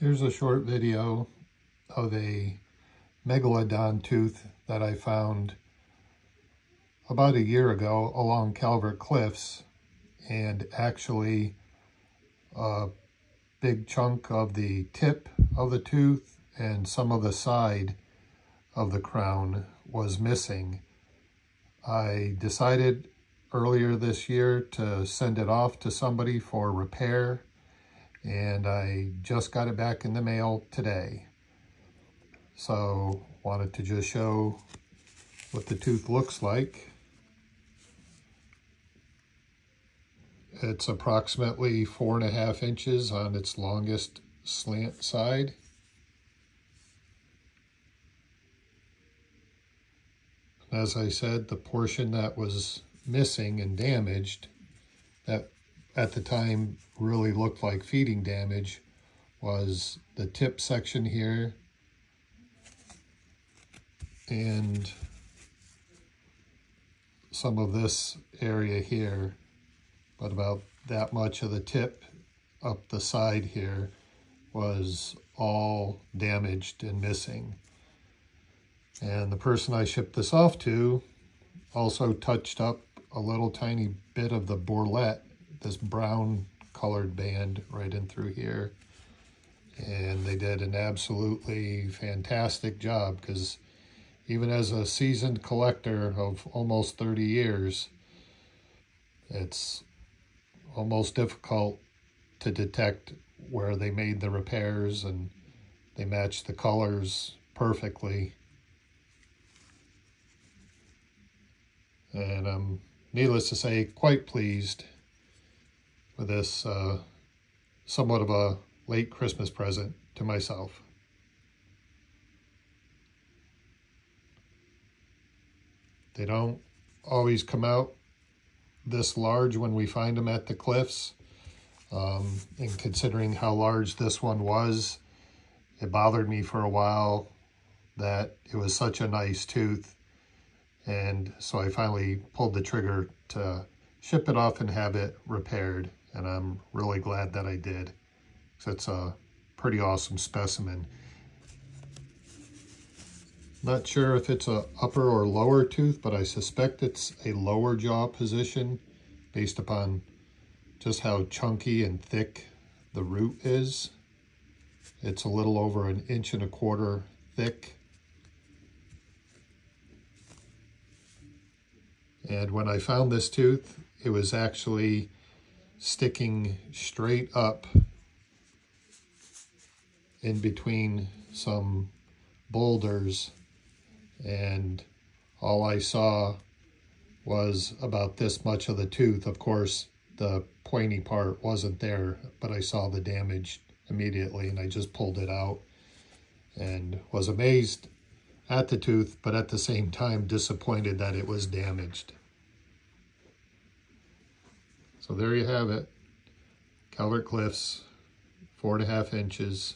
Here's a short video of a megalodon tooth that I found about a year ago along Calvert Cliffs and actually a big chunk of the tip of the tooth and some of the side of the crown was missing. I decided earlier this year to send it off to somebody for repair and I just got it back in the mail today. So wanted to just show what the tooth looks like. It's approximately four and a half inches on its longest slant side. As I said, the portion that was missing and damaged, that at the time really looked like feeding damage was the tip section here and some of this area here, but about that much of the tip up the side here was all damaged and missing. And the person I shipped this off to also touched up a little tiny bit of the bourlette this brown colored band right in through here. And they did an absolutely fantastic job because even as a seasoned collector of almost 30 years, it's almost difficult to detect where they made the repairs and they matched the colors perfectly. And I'm, needless to say, quite pleased with this uh, somewhat of a late Christmas present to myself. They don't always come out this large when we find them at the cliffs. Um, and considering how large this one was, it bothered me for a while that it was such a nice tooth. And so I finally pulled the trigger to ship it off and have it repaired and I'm really glad that I did. So it's a pretty awesome specimen. Not sure if it's a upper or lower tooth, but I suspect it's a lower jaw position based upon just how chunky and thick the root is. It's a little over an inch and a quarter thick. And when I found this tooth, it was actually sticking straight up in between some boulders and all I saw was about this much of the tooth. Of course, the pointy part wasn't there, but I saw the damage immediately and I just pulled it out and was amazed at the tooth, but at the same time disappointed that it was damaged. So there you have it. Calvert Cliffs, four and a half inches,